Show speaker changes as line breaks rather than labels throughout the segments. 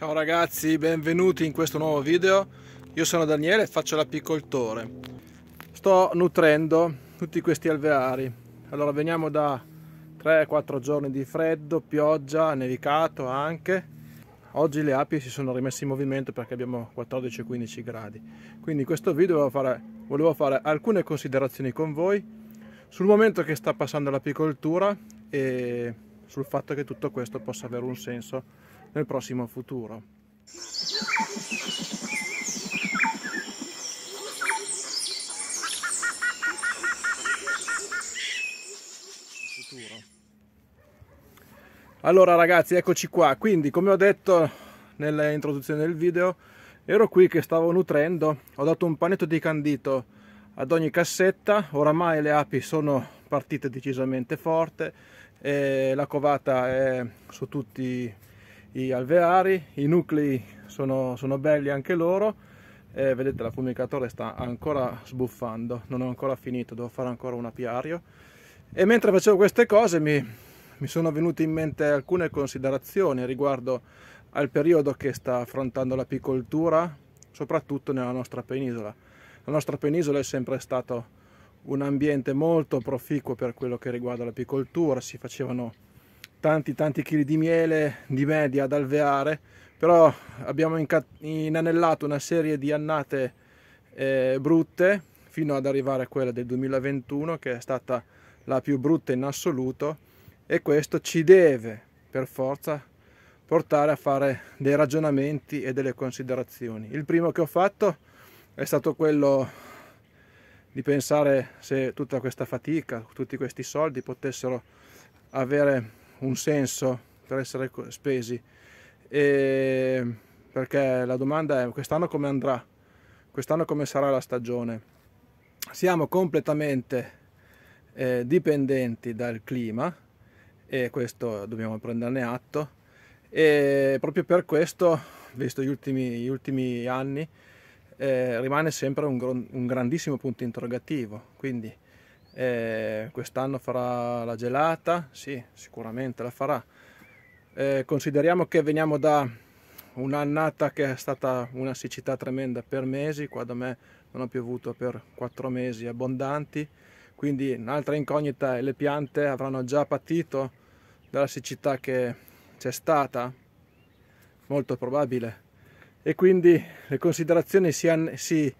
Ciao ragazzi, benvenuti in questo nuovo video. Io sono Daniele e faccio l'apicoltore. Sto nutrendo tutti questi alveari. Allora veniamo da 3-4 giorni di freddo, pioggia, nevicato anche. Oggi le api si sono rimesse in movimento perché abbiamo 14-15 gradi. Quindi in questo video volevo fare, volevo fare alcune considerazioni con voi sul momento che sta passando l'apicoltura e sul fatto che tutto questo possa avere un senso nel prossimo futuro. Allora ragazzi eccoci qua, quindi come ho detto nell'introduzione del video ero qui che stavo nutrendo, ho dato un panetto di candito ad ogni cassetta, oramai le api sono partite decisamente forte, la covata è su tutti gli alveari, i nuclei sono, sono belli anche loro. E vedete l'affumicatore sta ancora sbuffando, non ho ancora finito, devo fare ancora un apiario. E mentre facevo queste cose mi, mi sono venute in mente alcune considerazioni riguardo al periodo che sta affrontando l'apicoltura, soprattutto nella nostra penisola. La nostra penisola è sempre stato un ambiente molto proficuo per quello che riguarda l'apicoltura, si facevano tanti tanti chili di miele di media ad alveare però abbiamo inanellato una serie di annate eh, brutte fino ad arrivare a quella del 2021 che è stata la più brutta in assoluto e questo ci deve per forza portare a fare dei ragionamenti e delle considerazioni. Il primo che ho fatto è stato quello di pensare se tutta questa fatica, tutti questi soldi potessero avere un senso per essere spesi. E perché la domanda è quest'anno come andrà? Quest'anno come sarà la stagione? Siamo completamente eh, dipendenti dal clima e questo dobbiamo prenderne atto. E proprio per questo visto gli ultimi, gli ultimi anni eh, rimane sempre un, un grandissimo punto interrogativo. Quindi eh, quest'anno farà la gelata, sì, sicuramente la farà. Eh, consideriamo che veniamo da un'annata che è stata una siccità tremenda per mesi, qua da me non ho piovuto per quattro mesi abbondanti, quindi un'altra incognita è le piante avranno già patito dalla siccità che c'è stata, molto probabile, e quindi le considerazioni si, si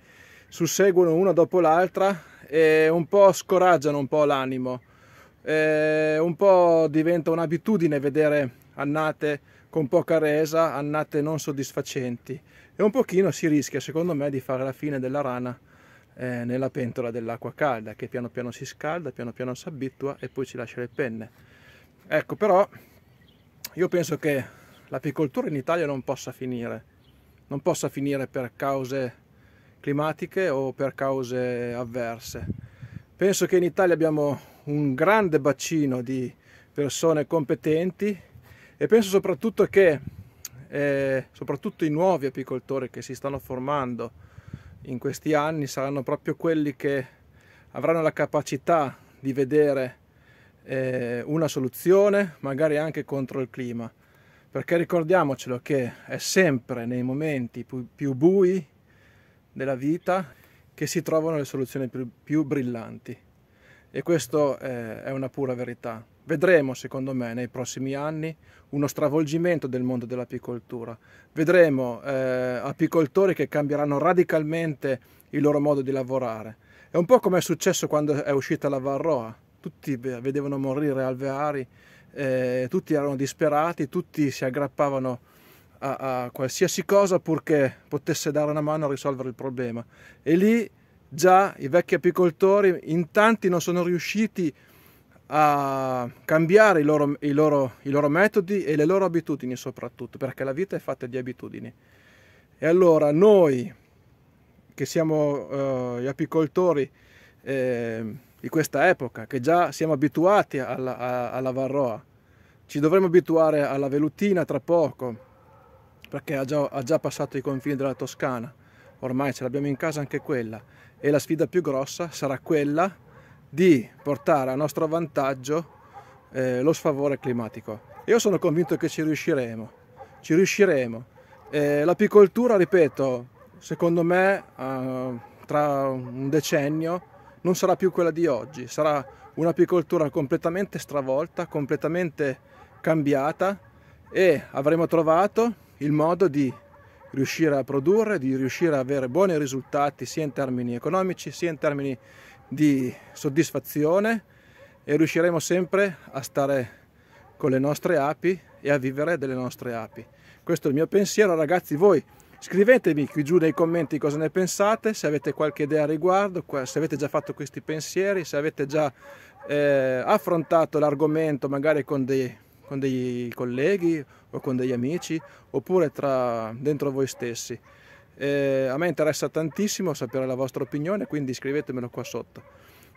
susseguono una dopo l'altra e un po' scoraggiano un po' l'animo, e un po' diventa un'abitudine vedere annate con poca resa, annate non soddisfacenti e un pochino si rischia secondo me di fare la fine della rana eh, nella pentola dell'acqua calda che piano piano si scalda, piano piano si abitua e poi ci lascia le penne. Ecco però io penso che l'apicoltura in Italia non possa finire, non possa finire per cause climatiche o per cause avverse. Penso che in Italia abbiamo un grande bacino di persone competenti e penso soprattutto che eh, soprattutto i nuovi apicoltori che si stanno formando in questi anni saranno proprio quelli che avranno la capacità di vedere eh, una soluzione magari anche contro il clima perché ricordiamocelo che è sempre nei momenti più, più bui della vita che si trovano le soluzioni più, più brillanti e questo è, è una pura verità. Vedremo, secondo me, nei prossimi anni uno stravolgimento del mondo dell'apicoltura. Vedremo eh, apicoltori che cambieranno radicalmente il loro modo di lavorare. È un po' come è successo quando è uscita la Varroa. Tutti vedevano morire alveari, eh, tutti erano disperati, tutti si aggrappavano a, a qualsiasi cosa purché potesse dare una mano a risolvere il problema. E lì già i vecchi apicoltori in tanti non sono riusciti a cambiare i loro, i, loro, i loro, metodi e le loro abitudini soprattutto, perché la vita è fatta di abitudini. E allora noi che siamo uh, gli apicoltori eh, di questa epoca, che già siamo abituati alla, alla varroa, ci dovremo abituare alla velutina tra poco, perché ha già, ha già passato i confini della Toscana, ormai ce l'abbiamo in casa anche quella. E la sfida più grossa sarà quella di portare a nostro vantaggio eh, lo sfavore climatico. Io sono convinto che ci riusciremo, ci riusciremo. Eh, l'apicoltura, ripeto, secondo me uh, tra un decennio non sarà più quella di oggi, sarà un'apicoltura completamente stravolta, completamente cambiata e avremo trovato il modo di riuscire a produrre, di riuscire ad avere buoni risultati sia in termini economici sia in termini di soddisfazione e riusciremo sempre a stare con le nostre api e a vivere delle nostre api. Questo è il mio pensiero, ragazzi. Voi scrivetemi qui giù nei commenti cosa ne pensate, se avete qualche idea a riguardo, se avete già fatto questi pensieri, se avete già eh, affrontato l'argomento magari con dei, con dei colleghi o con degli amici oppure tra, dentro voi stessi. Eh, a me interessa tantissimo sapere la vostra opinione, quindi scrivetemelo qua sotto.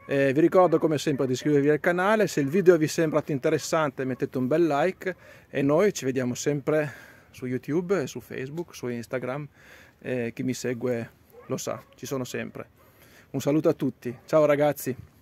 Eh, vi ricordo come sempre di iscrivervi al canale, se il video vi è sembrato interessante mettete un bel like e noi ci vediamo sempre su YouTube, su Facebook, su Instagram, eh, chi mi segue lo sa, ci sono sempre. Un saluto a tutti, ciao ragazzi!